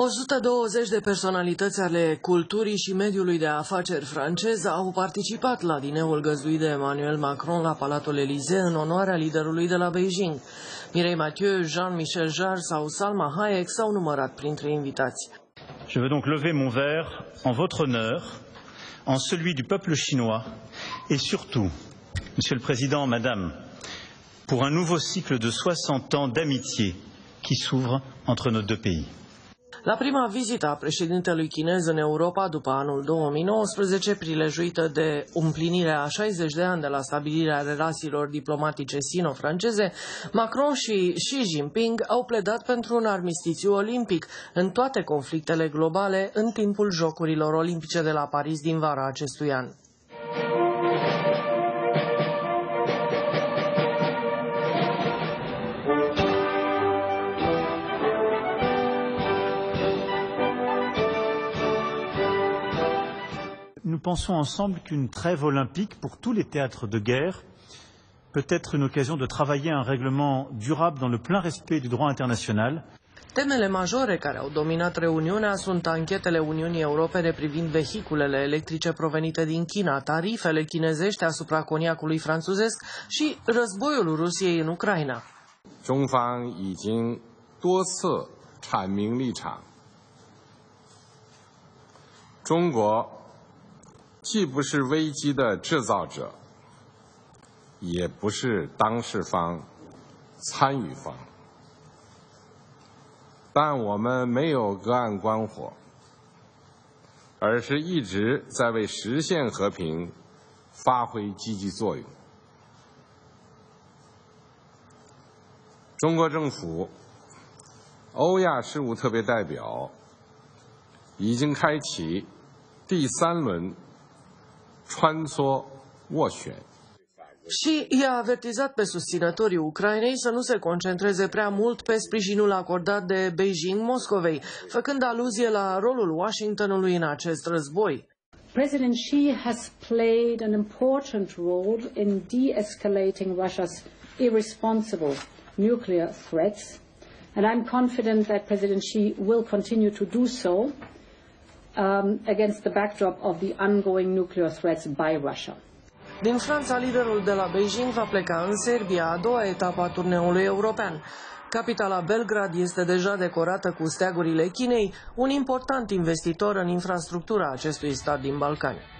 120 de personalități ale culturii și mediului de afaceri francez au participat la dineul găzduit de Emmanuel Macron la Palatul Élysée în onoarea liderului de la Beijing. Mirei Mathieu, Jean-Michel Jarre sau Salma Hayek s-au numărat printre invitați. Je veux donc lever mon verre en votre honneur, en celui du peuple chinois et surtout, Monsieur le Président, Madame, pour un nouveau cycle de 60 ans d'amitié qui s'ouvre entre nos deux pays. La prima vizită a președintelui chinez în Europa după anul 2019, prilejuită de împlinirea a 60 de ani de la stabilirea relațiilor diplomatice sino-franceze, Macron și Xi Jinping au pledat pentru un armistițiu olimpic în toate conflictele globale în timpul Jocurilor Olimpice de la Paris din vara acestui an. nous pensons ensemble qu'une trêve olympique pour tous les théâtres de guerre peut être une occasion de travailler à un règlement durable dans le plein respect du droit international. Temele majore care au dominat reuniunea sunt anchetele Uniunii Europene privind vehiculele electrice provenite din China, tarifele chinezești asupra coniacului franțuzesc și războiul Rusiei în Ucraina. 中方已经多次阐明立场，中国 既不是危机的制造者，也不是当事方、参与方，但我们没有隔岸观火，而是一直在为实现和平发挥积极作用。中国政府欧亚事务特别代表已经开启第三轮。穿梭斡旋。Și i-a avertizat pe susținătorii Ucrainei să nu se concentreze prea mult pe sprijinul acordat de Beijing Moscovei, făcând aluzie la rolul Washingtonului în acest război. President Xi has played an important role in de-escalating Russia's irresponsible nuclear threats, and I'm confident that President Xi will continue to do so um, against the backdrop of the ongoing nuclear threats by Russia. Din Franța, liderul de la Beijing va pleca în Serbia, a doua etapă a turneului european. Capitala Belgrad este deja decorată cu steagurile Chinei, un important investitor în infrastructura acestui stat din Balcani.